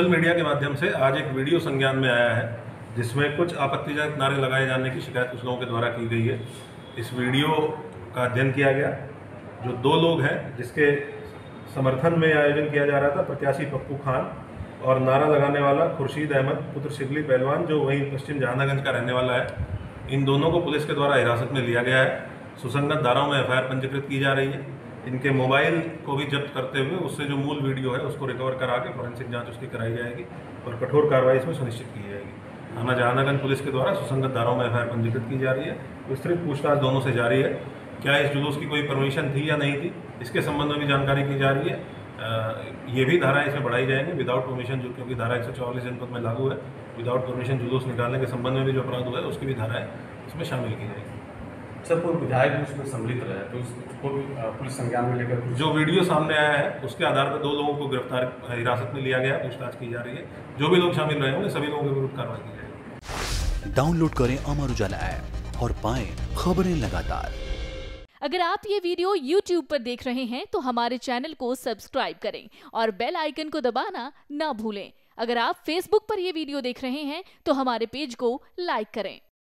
Social media के माध्यम से आज एक वीडियो संज्ञान में आया है, जिसमें कुछ आपत्तिजनक नारे लगाए जाने की शिकायत कुछ लोगों के द्वारा की गई है। इस वीडियो का अध्ययन किया गया, जो दो लोग हैं, जिसके समर्थन में आयोजन किया जा रहा था, प्रत्याशी पप्पू खान और नारा लगाने वाला खुर्शीद अहमद, पुत्र शिबली पहलवान, जो वहीं पश्चिम जहानागंज का रहने वाला है। इन दोनों को पुलिस के द्वारा हिरासत में लिया गया है। सुसंगत धाराओं में एफआईआर पंजीकृत की जा रही है। इनके मोबाइल को भी जब्त करते हुए उससे जो मूल वीडियो है उसको रिकवर करा के फॉरेंसिक जाँच उसकी कराई जाएगी और कठोर कार्रवाई इसमें सुनिश्चित की जाएगी। थाना जहानागंज पुलिस के द्वारा सुसंगत धाराओं में एफआईआर पंजीकृत की जा रही है। विस्तृत पूछताछ दोनों से जारी है। क्या इस जुलूस की कोई परमिशन थी या नहीं थी, इसके संबंध में भी जानकारी की जा रही है। ये भी धारा इसमें बढ़ाई जाएँगी। विदाउट परमिशन जो क्योंकि धारा एक सौ चौवालीस जनपद में लागू है विदाउट परमिशन जुलूस निकालने के संबंध में भी जो अपराध हुआ है, उसकी भी धाराएँ इसमें शामिल की जाएगी। सर कोई विधायक भी उसमें सम्मिलित रहे तो उसको भी पुलिस संज्ञान में लेकर जो वीडियो सामने आया है उसके आधार पर दो लोगों को गिरफ़्तार हिरासत में लिया गया पूछताछ की जा रही है। जो भी लोग शामिल रहे होंगे सभी लोगों के विरुद्ध कार्रवाई की जाएगी। डाउनलोड करें अमर उजाला ऐप और पाएँ खबरें लगातार। अगर आप ये वीडियो YouTube पर देख रहे हैं तो हमारे चैनल को सब्सक्राइब करें और बेल आइकन को दबाना ना भूलें। अगर आप Facebook पर ये वीडियो देख रहे हैं तो हमारे पेज को लाइक करें।